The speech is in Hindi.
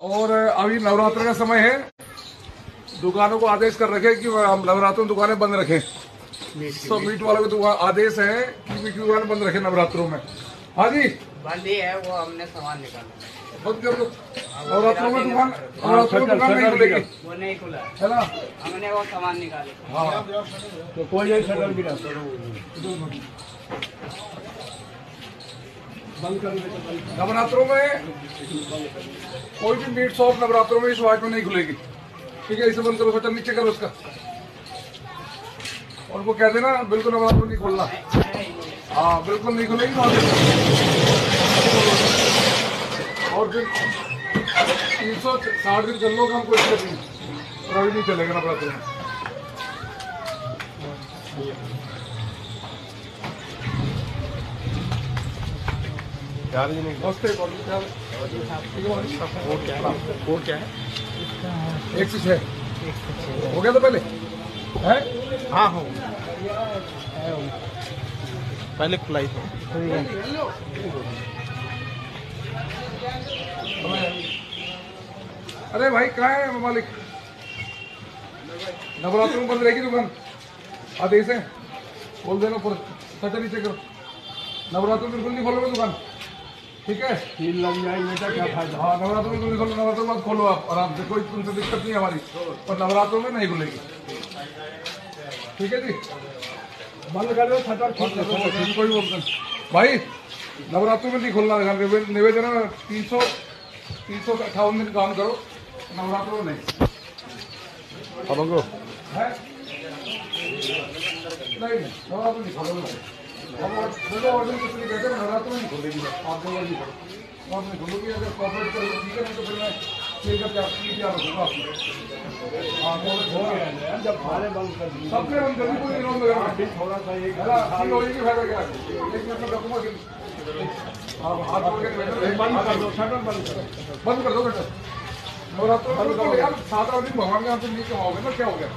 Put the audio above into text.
और अभी नवरात्र का समय है। दुकानों को आदेश कर रखे कि हम नवरात्रों में दुकानें बंद रखें। सब मीट। वालों को आदेश है कि मीट की दुकान बंद रखें नवरात्रों में। हाँ जी। बंद ही है वो हमने सामान निकाला। बंद कर दो। नवरात्रों में दुकान नवरात्रों में दुकान नहीं खुलेगी। वो नहीं खुला। है है ना? हमने वो सामान निकाले। हाँ। तो कोई नहीं शटर कर दे नवरात्रों में कोई भी मीट शॉप नवरात्रों में इस वाइट में नहीं खुलेगी। ठीक है, इसे बंद करो शटर नीचे करो उसका। और वो कहते ना, बिल्कुल नवरात्रों नहीं खोलना। हाँ बिल्कुल नहीं खुलेगी। और फिर तीन सौ साठ दिन चल लो काम कोई नहीं और अभी नहीं चलेगा नवरात्रों में। एक से छः हो गया तो पहले है। हाँ हो पहले खुलाई थी अरे भाई कहाँ है मालिक नवरात्र में बंद रहेगी दुकान आदेश है बोल देना पर सटर नीचे करो नवरात्रों बिल्कुल नहीं खोलोगे दुकान ठीक है? तीन लग जाए बेटा क्या फ़ायदा? हाँ नवरात्रों में खोलो नवरात्रों बाद खोलो आप आराम से कोई तुमसे दिक्कत नहीं हमारी पर नवरात्रों में नहीं खुलेगी। ठीक है जी? बंद कर दो है, कोई भाई नवरात्रों में नहीं खोलना निवेदन है तीन सौ तीन सौ अट्ठावन दिन काम करो नवरात्रों में नहीं। है? नहीं नवरात्र नहीं खोलोगे हम नवरात्र में खोलेगी आप दो नहीं करो आप नहीं अगर कॉपरेट करोगे ठीक है नहीं तो फिर मैं ठीक है क्या रखूँगा आपको गया। जब बंद कर दिए। सबने हम जल्दी कोई विरोध लगा थोड़ा सा एक ना ठीक फ़ायदा क्या? एक मिनट में रखूँगा कि आप हाथ जोड़ के बैठो। बंद कर दो शटर बंद कर बंद कर दो बेटा। नवरात्र में तो यार सात आठ दिन भगवान के यहाँ पे नीचे आओगे ना क्या हो गया?